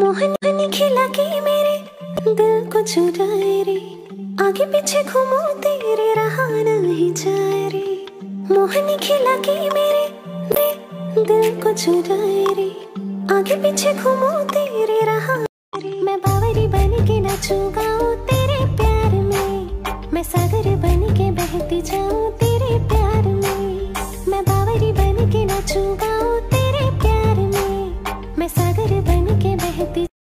मोहन खिला के मेरे दिल को चुराए रे। आगे पीछे घूमो, तेरे रहा नहीं जाए रे। मोहन खिला के मेरे दे दिल को चुराए रे। आगे पीछे घूमो, तेरे रहा रे मैं बावरी बन के नाचूँगा तेरे प्यार में। मैं सागर बन के बहती जा